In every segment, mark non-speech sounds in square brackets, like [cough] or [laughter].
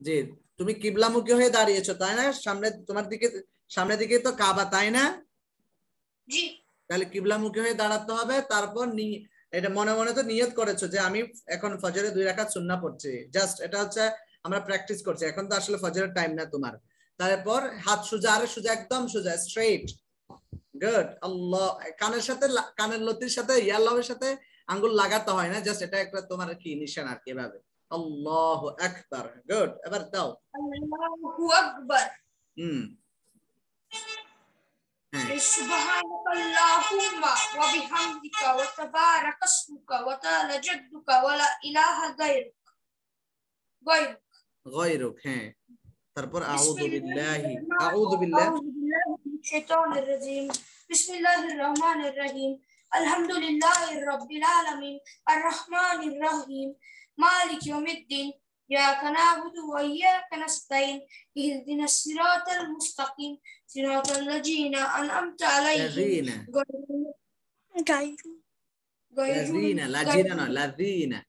জি তুমি কিবলামুখী হয়ে দাঁড়িয়েছো তাই না? সামনে তোমার দিকে সামনের দিকে তো কাবা তাই না? জি। তাহলে কিবলামুখী হয়ে দাঁড়াতে হবে তারপর এটা মনে মনে তো নিয়ত করেছ যে আমি এখন ফজরে দুই রাকাত সুন্নাহ পড়ছি। জাস্ট এটা হচ্ছে আমরা প্র্যাকটিস করছি এখন তো আসলে ফজরের টাইম না তোমার। তারপর হাত সোজা আরে সোজা একদম সোজা স্ট্রেট গুড আল্লাহ কানের সাথে কানের লতির সাথে ইয়াল্লাহের সাথে আঙ্গুল লাগাতে হয় না জাস্ট এটা একটা তোমার কি নিশান আর কি এভাবে। আল্লাহু আকবার গুড এবার দাও আল্লাহু আকবার হুম হ্যাঁ سبحانك اللهم وبحمدك وتبارك اسمك وتعالى جدك ولا إله غيرك غيرك গয়রুক হ্যাঁ তারপর بسم আউযু الله বিল্লাহি الرحمن- আউযু বিল্লাহ أعوذ بالله من الشيطان الرجيم بسم الله الرحمن الرحيم الحمد لله رب العالمين الرحمن الرحيم مالك يوم الدين إياك نعبد وإياك نستعين اهدنا الصراط المستقيم صراط الذين أنعمت عليهم লাযিনা غير غير লাযিনা লাযিনা নয় লাযিনা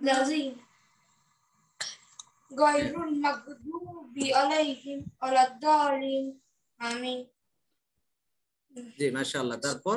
الذين غير المغضوب عليهم ولا الضالين آمين জি মাশাআল্লাহ তারপর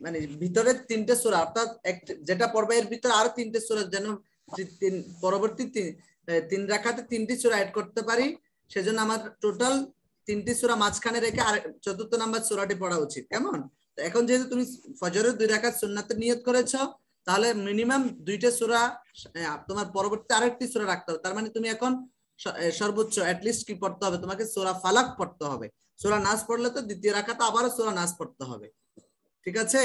মানে ভিতরে তিনটে সূরা, অর্থাৎ যেটা পড়বে এর ভিতরে আরও তিনটে সূরা, যেন পরবর্তী তিন রাখাতে তিনটি সূরা এড করতে পারি। সেজন্য আমার টোটাল তিনটি সূরা মাঝখানে রেখে আর চতুর্থ নাম্বার সূরাটি পড়া উচিত, কেমন? এখন যেহেতু তুমি ফজরের দুই রাকাত সুন্নাতে নিয়ত করেছ, তাহলে মিনিমাম দুইটা সূরা তোমার পরবর্তী আরেকটি সূরা রাখতে হবে। তার মানে তুমি এখন সর্বোচ্চ লিস্ট কি পড়তে হবে? তোমাকে সূরা ফালাক পড়তে হবে। সূরা নাচ পড়লে তো দ্বিতীয় রাকাতে আবারও সূরা নাচ পড়তে হবে। ঠিক আছে?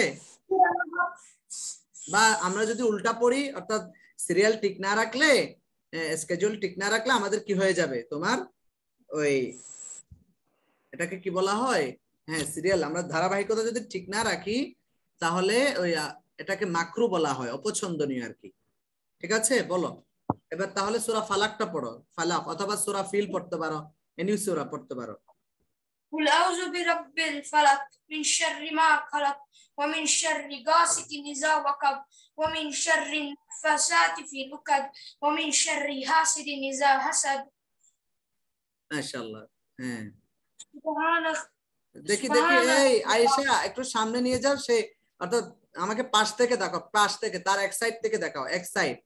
বা আমরা যদি উল্টা পড়ি, অর্থাৎ সিরিয়াল ঠিক না রাখলে স্কেজুল ঠিক না রাখলে আমাদের কি হয়ে যাবে? তোমার ওই, এটাকে কি বলা হয়? হ্যাঁ সিরিয়াল আমরা ধারাবাহিকতা যদি ঠিক না রাখি, তাহলে ওই এটাকে মাকরু বলা হয়, অপছন্দনীয় আর কি। ঠিক আছে? বলো। এবার তাহলে সূরা ফালাকটা পড়ো। ফালাক, অথবা সূরা ফিল পড়তে পারো। এনি সূরা পড়তে পারো। قل أعوذ برب الفلق من شر ما خلق ومن شر غاسق إذا وقب ومن شر النفاثات في العقد ومن شر حاسد إذا حسد মাশাআল্লাহ হ্যাঁ سبحانك দেখি দেখি এই আয়েশা একটু সামনে নিয়ে যাও সে অর্থাৎ আমাকে পাশ থেকে দেখাও পাশ থেকে তার এক সাইড থেকে দেখাও এক সাইড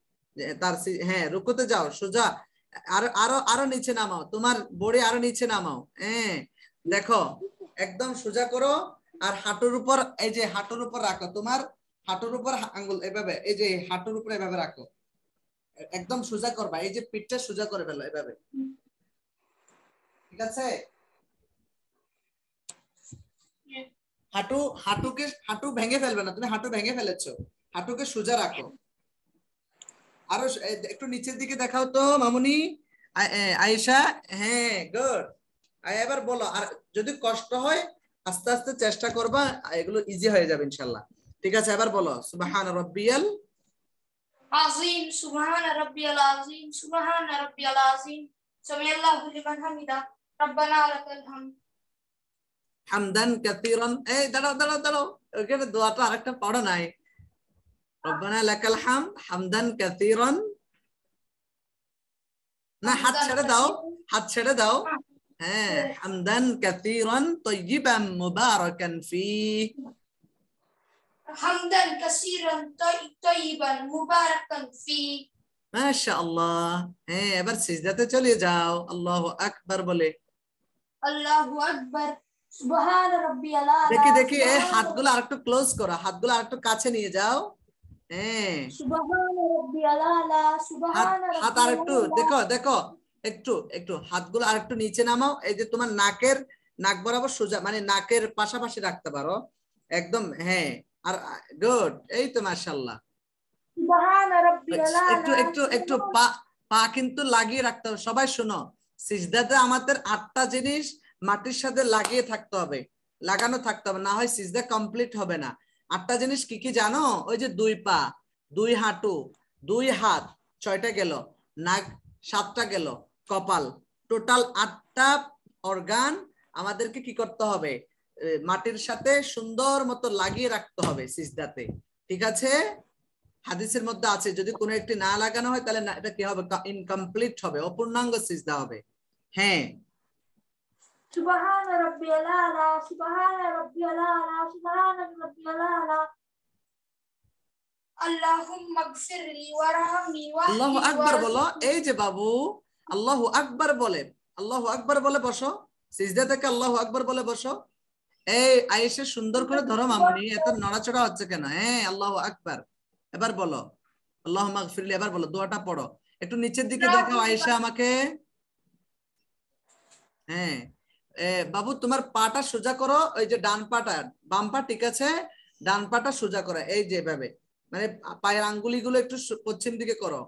তার সি- হ্যাঁ রুকুতে যাও সোজা আরো আরো আরো নিচে নামাও তোমার বড়ি আরো নিচে নামাও হ্যাঁ দেখো, একদম সোজা করো আর হাঁটুর উপর, এই যে হাঁটুর উপর রাখো, তোমার হাঁটুর উপর আঙ্গুল, এভাবে, এই যে হাঁটুর উপর এভাবে রাখো। একদম সোজা করবা, এই যে পিঠটা সোজা করে ফেলো এভাবে। ঠিক আছে? হাঁটু, হাঁটুকে, হাঁটু ভেঙে ফেলবে না, তুমি হাঁটু ভেঙে ফেলেছো। হাঁটুকে সোজা রাখো। আরও একটু নিচের দিকে দেখাও তো, মামুনি। আয়েশা হ্যাঁ গুড এবার বলো আর যদি কষ্ট হয় আস্তে আস্তে চেষ্টা করবা এগুলো ইজি হয়ে যাবে ইনশাল্লাহ। ঠিক আছে এবার বলো সুবাহান রব্বিয়াল সুবহান রব্বিয়াল সুবহান রব্বিয়াল লিমান হামিদা। রব্বানা লাকাল হামদ। হামদান কাসীরান এই দাঁড়াও দাঁড়াও দাঁড়াও। দোয়াটা আরেকটা পড়ো নাই। রব্বানা লাকাল হামদান কাসীরান না হাত ছেড়ে দাও হাত ছেড়ে দাও। হ্যাঁ হামদান কাসীরান তাইয়িবান মুবারাকান ফি হামদান কাসীরান তাইয়িবান মুবারাকান ফি মাশাআল্লাহ। হ্যাঁ এবার সিজদাতে চলে যাও। আল্লাহু আকবার বলে। আল্লাহু আকবার। সুবহান রাব্বিয়াল আলা দেখি দেখি এই হাতগুলো আরেকটু ক্লোজ করো। হাতগুলো আরেকটু কাছে নিয়ে যাও। হ্যাঁ। সুবহান রাব্বিয়াল আলা সুবহান হাত আরেকটু দেখো দেখো। একটু একটু হাতগুলো আর একটু নিচে নামাও। এই যে তোমার নাকের নাক বরাবর সোজা মানে নাকের পাশাপাশি রাখতে পারো। একদম হ্যাঁ আর গুড এই তো মার্শাল্লাহ একটু একটু একটু পা পা কিন্তু লাগিয়ে রাখতে হবে। সবাই শোনো সিজদাতে আমাদের আটটা জিনিস মাটির সাথে লাগিয়ে থাকতে হবে। লাগানো থাকতে হবে না হয় সিজদা কমপ্লিট হবে না। আটটা জিনিস কি কি জানো? ওই যে দুই পা দুই হাঁটু দুই হাত ছয়টা গেল নাক সাতটা গেল কপাল। টোটাল আটটা অর্গান আমাদেরকে কি করতে হবে? মাটির সাথে সুন্দর মতো লাগিয়ে রাখতে হবে সিজদাতে। ঠিক আছে? হাদিসের মধ্যে আছে যদি কোনো একটি না লাগানো হয় তাহলে এটা কি হবে? ইনকমপ্লিট হবে অপূর্ণাঙ্গ সিজদা হবে। হ্যাঁ। সুবহান রাব্বিয়াল বলো। এই যে বাবু আল্লাহ আকবার বলে, আল্লাহ আকবার বলে বসো, সিজদা থেকে আল্লাহ আকবার বলে বসো। এই আয়েশা সুন্দর করে ধরো মামনি, এত নড়াচড়া হচ্ছে কেন? হ্যাঁ আল্লাহ আকবার। এবার বলো আল্লাহ মাগফিরলি এবার বলো, দোয়াটা পড়ো। একটু নিচের দিকে দেখাও আয়েশা আমাকে। হ্যাঁ বাবু তোমার পাটা সোজা করো, ওই যে ডান পাটা, বাম পা ঠিক আছে, ডান পাটা সোজা করো, এই যে এভাবে। মানে পায়ের আঙ্গুলিগুলো একটু পশ্চিম দিকে করো।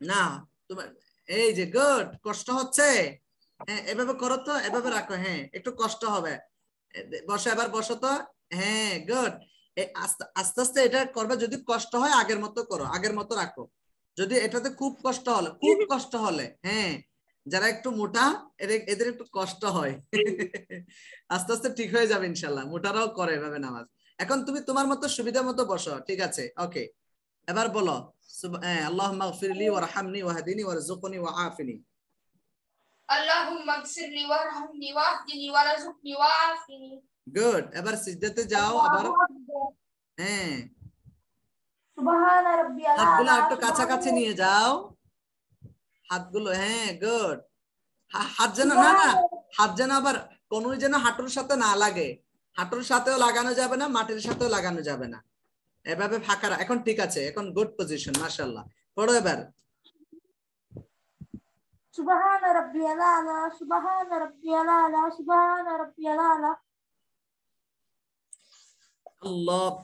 না, তোমার এই যে গুড কষ্ট হচ্ছে। হ্যাঁ এভাবে করো তো এভাবে রাখো হ্যাঁ একটু কষ্ট হবে। বসো এবার বসো তো। হ্যাঁ গুড আস্তে আস্তে এটা করবে যদি কষ্ট হয় আগের মতো করো আগের মতো রাখো। যদি এটাতে খুব কষ্ট হলে খুব [laughs] কষ্ট হলে হ্যাঁ যারা একটু মোটা এদের এদের একটু কষ্ট হয়। [laughs] আস্তে আস্তে ঠিক হয়ে যাবে ইনশাল্লাহ। মোটারাও করে এভাবে নামাজ। এখন তুমি তোমার মতো সুবিধা মতো বসো ঠিক আছে? ওকে এবার বলো আল্লাহ মাগফিরলি আল্লাহুম্মা গফিরলি গুড এবার সিজদাতে যাও আবার। হ্যাঁ। সুবহান একটু কাছাকাছি নিয়ে যাও। হাতগুলো হ্যাঁ গুড হাত যেন না না হাত যেন আবার কোন যেন হাঁটুর সাথে না লাগে। হাঁটুর সাথেও লাগানো যাবে না মাটির সাথেও লাগানো যাবে না। এভাবে ফাঁকা এখন ঠিক আছে এখন গুড পজিশন মাশাআল্লাহ। পড়ো এবার। সুবহান রাব্বিয়াল আলা সুবহান রাব্বিয়াল আলা সুবহান রাব্বিয়াল আলা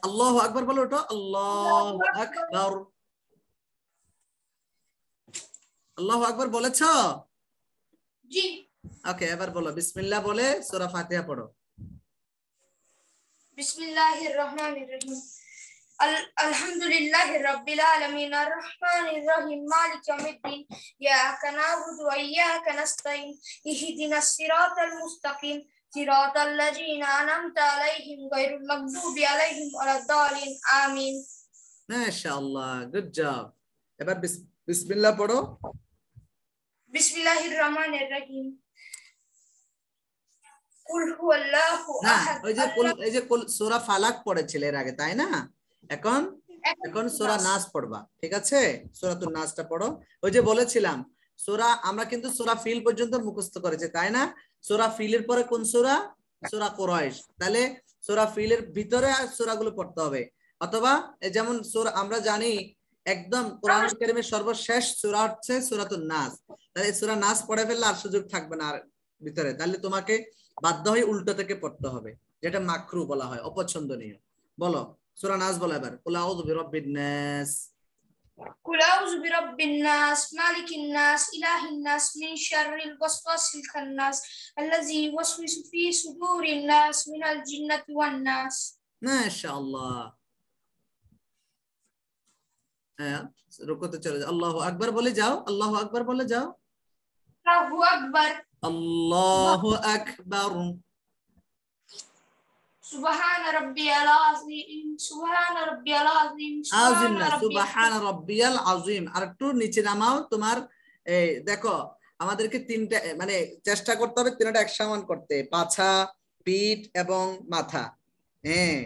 আল্লাহ আকবার বলো আকবার। আকবার। জি। ওকে এবার বলো বিসমিল্লাহ বলে সূরা ফাতিহা পড়ো। বিসমিল্লাহির রহমানির রহিম। الحمد لله رب العالمين الرحمن الرحيم مالك يوم الدين إياك نعبد وإياك نستعين اهدنا الصراط المستقيم صراط الذين أنعمت عليهم غير المغضوب عليهم ولا الضالين آمين মাশাআল্লাহ গুড জব এবার বিস- বিসমিল্লাহ পড়ো بسم الله الرحمن الرحيم قل هو الله না أحد ওই যে কুল- এই যে কুল- সূরা ফালাক পড়েছিলে এর আগে তাই না এখন? এখন সোরা নাস পড়বা ঠিক আছে? সোরা সূরাতুন নাসটা পড়ো। ওই যে বলেছিলাম সোরা আমরা কিন্তু সোরা ফিল পর্যন্ত মুখস্থ করেছি তাই না? সোরা ফিলের পরে কোন সূরা? সোরা কুরাইশ। তাহলে সূরা ফিলের ভিতরে সূরাগুলো পড়তে হবে। অথবা যেমন সোরা আমরা জানি একদম কোরআন কারিমের সর্বশেষ সোরা হচ্ছে সূরাতুন নাস। তাহলে সোরা নাস পড়ে ফেললে আর সুযোগ থাকবে না আর ভিতরে। তাহলে তোমাকে বাধ্য হয়ে উল্টো থেকে পড়তে হবে যেটা মাকরু বলা হয় অপছন্দনীয়। বলো। সূরা নাস বলো এবার কুল আউযু বিরাব্বিন নাস قل أعوذ برب الناس مالك الناس إله الناس من شر الوسواس الخناس الذي يوسوس في صدور الناس من الجنة والناس মাশাআল্লাহ হ্যাঁ রুকুতে চলে যাও আল্লাহু আকবার বলে যাও আল্লাহু আকবার বলে যাও الله أكبر আল্লাহু আকবার سبحان ربي العظيم سبحان ربي العظيم আজিম سبحان না ربي সুবহান রাব্বিয়াল আযীম আর একটু নিচে নামাও তোমার এই দেখো আমাদেরকে তিনটা মানে চেষ্টা করতে হবে তিনটা এক সমান করতে পাছা পিঠ এবং মাথা হ্যাঁ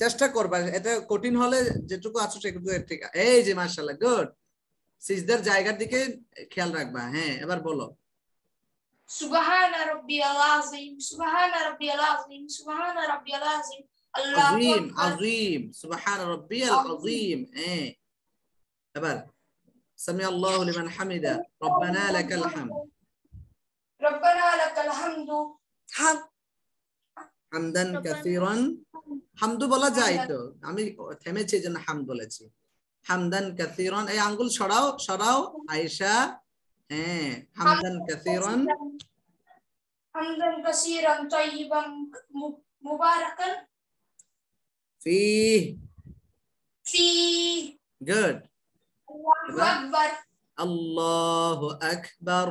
চেষ্টা করবা এটা কঠিন হলে যেটুকু আছো সেটুকু ঠিক এই যে মাশাআল্লাহ গুড সিজদার জায়গার দিকে খেয়াল রাখবা হ্যাঁ এবার বলো سبحان ربي العظيم سبحان ربي العظيم سبحان ربي العظيم الله عظيم أكبر عظيم سبحان ربي العظيم ايه এবার سمع الله لمن حمده ربنا لك الحمد ربنا لك الحمد حمد হামদান কাসিরান হামদু বলা যায় তো আমি থেমেছি এই জন্য হাম বলেছি হামদান কাসিরান এই আঙ্গুল সরাও সরাও আয়েশা হ্যাঁ হামদান কাসীরান حمدا كثيرا طيبا م- مباركا فيه فيه good الله أكبر আল্লাহু আকবার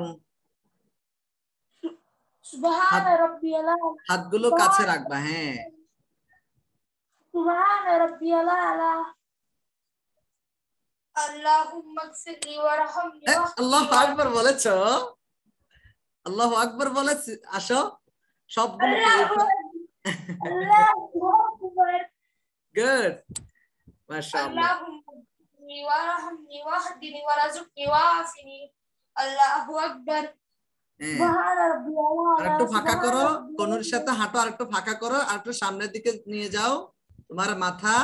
سبحان ربي الأعلى হাতগুলো কাছে রাখবা হ্যাঁ سبحان ربي الأعلى আল্লাহু আকবার বলেছো আল্লাহু আকবার বলেছি আসো সবগুলো الله أكبر গুড মাশাআল্লাহ اللهم اغفرني وارحمني واهدني وارزقني وعافني الله أكبر হ্যাঁ سبحان ربي আর একটু الأعلى ফাঁকা سبحان করো ربي কোনুর সাথে হাঁটো আর একটু ফাঁকা করো আর একটু সামনের দিকে নিয়ে যাও তোমার মাথা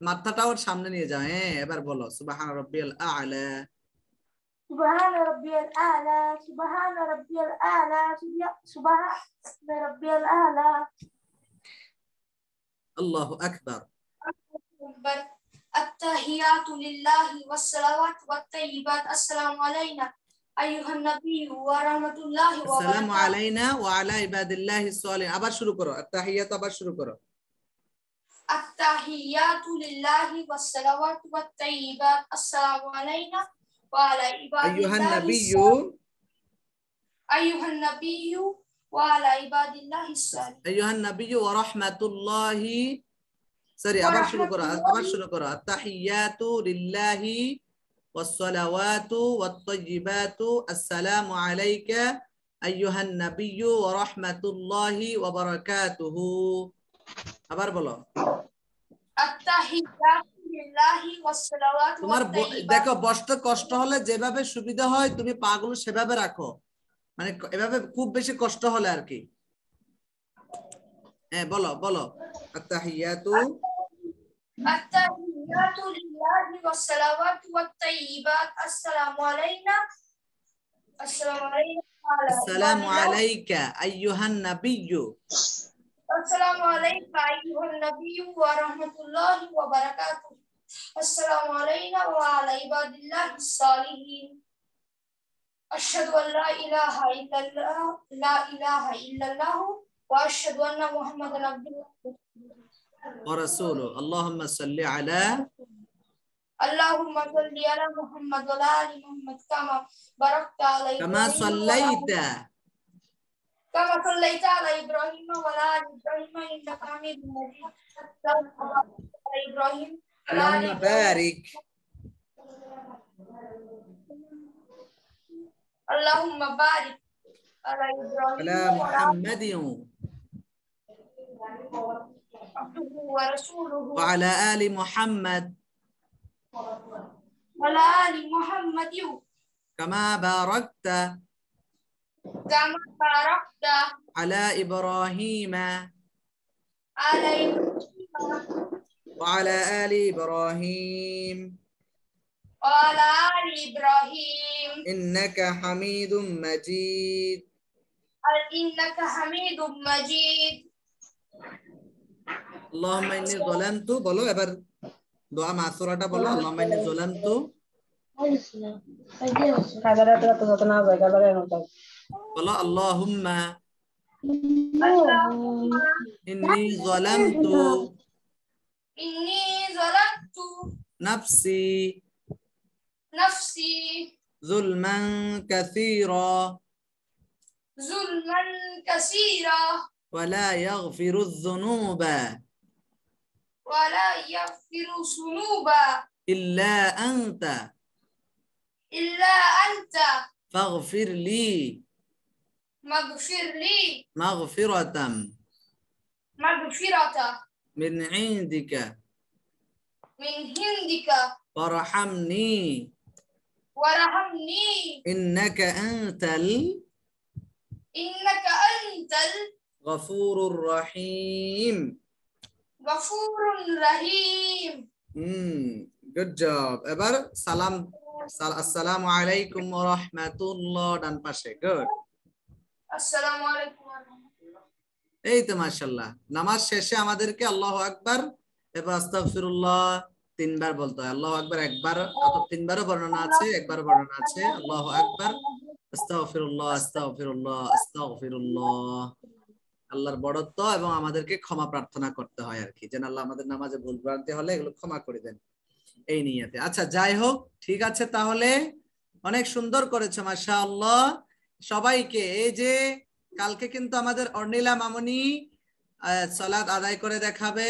মাথাটা ওর সামনে নিয়ে যাও হ্যাঁ এবার বলো সুবহান রাব্বিয়াল আ'লা سبحان ربي الأعلى سبحان ربي الأعلى سبحان ربي الأعلى আল্লাহু আকবার أكبر التحيات لله والصلوات والطيبات السلام علينا أيها النبي ورحمة الله আসসালামু وبركاته আলাইনা ওয়া আলা ইবাদিল্লাহিস সালিহিন আবার শুরু করো আত্তাহিয়াত আবার শুরু করো التحيات لله والصلوات والطيبات السلام علينا وعلى عباد আইয়ুহান الله নাবিয়্যু الصالحين. أيها النبي وعلى عباد الله الصالحين আইয়ুহান নাবিয়্যু ওয়া রাহমাতুল্লাহি সরি আবার শুরু করো আবার শুরু করো আত্তাহিয়াতু লিল্লাহি والصلوات والطيبات السلام عليك أيها النبي ورحمة الله وبركاته আবার বলো التحيات لله والصلوات তোমার দেখো বসতে কষ্ট হলে যেভাবে সুবিধা হয় তুমি পাগুলো সেভাবে রাখো। মানে এভাবে খুব বেশি কষ্ট হলে আর কি। হ্যাঁ বলো বলো। আত্তাহিয়াতু। আত্তাহিয়াতু লিল্লাহি ওয়াস সালাওয়াতু ওয়াত তাইয়িবাত আসসালামু আসসালামু আলাইকা আইয়ুহান নাবিয়্যু। السلام عليك أيها النبي ورحمة الله وبركاته. السلام علينا وعلى عباد الله الصالحين. أشهد أن لا إله إلا الله لا إله إلا الله وأشهد أن محمدا عبده ورسوله. اللهم صل على اللهم صل على محمد وعلى آل محمد كما باركت على كما صليت. كما صليت على إبراهيم وعلى آل إبراهيم إنك حميد مجيد. على إبراهيم اللهم بارك. اللهم بارك على إبراهيم على محمد. عبده ورسوله. وعلى آل محمد. وعلى آل محمد. كما باركت كما باركت على إبراهيم على إبراهيم وعلى آل إبراهيم وعلى آل إبراهيم إنك حميد مجيد إنك حميد مجيد اللهم إني ظلمت বলো এবার দোয়া মাসুরাটা বলো اللهم إني ظلمت কাদারে তো তো যত না যায় কাদারে নতো বলো اللهم اللهم إني ظلمت إني ظلمت نفسي نفسي ظلما كثيرا ظلما كثيرا ولا يغفر الذنوب ولا يغفر ذنوبا إلا أنت إلا أنت فاغفر لي. مغفر لي. مغفرة مغفرة من عندك. من عندك. وارحمني وارحمني. إنك أنت ال إنك أنت الغفور الرحيم غفور رحيم. امم good job. ابر سلام السلام عليكم ورحمة الله dan pashe. Good. এই তো মাসাল্লাহ নামাজ শেষে আমাদেরকে আল্লাহ আকবার, এবার তিনবার বলতে হয়। আল্লাহ আকবার একবার তিনবারও বর্ণনা আছে একবার বর্ণনা আছে। আল্লাহ আকবার আল্লাহর বড়ত্ব এবং আমাদেরকে ক্ষমা প্রার্থনা করতে হয় আর কি। যেন আল্লাহ আমাদের নামাজে ভুল ভ্রান্তি হলে এগুলো ক্ষমা করে দেন এই নিয়েতে। আচ্ছা যাই হোক, ঠিক আছে তাহলে। অনেক সুন্দর করেছে মাসা আল্লাহ সবাইকে এই যে কালকে কিন্তু আমাদের অর্নিলা মামনি সলাদ আদায় করে দেখাবে।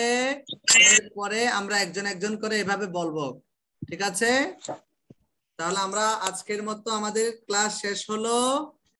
এরপরে আমরা একজন একজন করে এভাবে বলব। ঠিক আছে? তাহলে আমরা আজকের মতো আমাদের ক্লাস শেষ হলো।